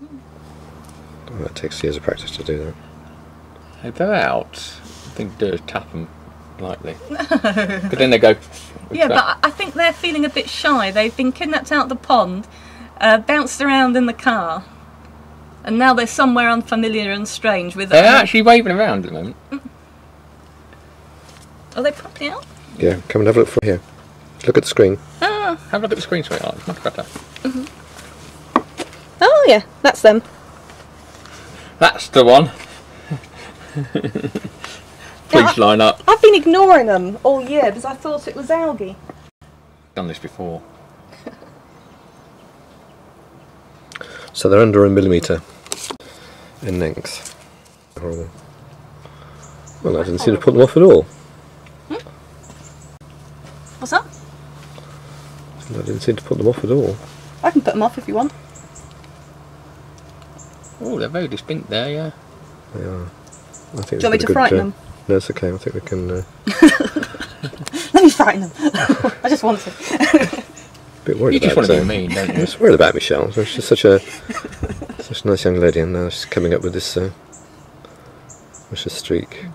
Well, that takes years of practice to do that. If they're out, I think do is tap them lightly. but then they go. Yeah, but I- I think they're feeling a bit shy. They've been kidnapped out of the pond, uh, bounced around in the car, and now they're somewhere unfamiliar and strange with. They're actually waving around at the moment. Are they properly out? Yeah, come and have a look from here. Look at the screen. Ah, Have a look at the screen, sweetheart. It's much better. Oh yeah, that's them. That's the one. Please line up. I've been ignoring them all year because I thought it was algae. Done this before. So they're under a millimetre in length. Horrible. Well, I didn't seem to oh. put them off at all. What's that? I didn't seem to put them off at all. I can put them off if you want. Oh, they're very distinct there, yeah. They are. I think Do you want me to frighten good, them? No, it's okay. I think we can. Uh, Let me frighten them. I just want to. a bit worried You just about. want to be uh, mean, don't you? I'm you? just worried about Michelle. She's such a such a nice young lady, and now she's coming up with this uh, vicious streak.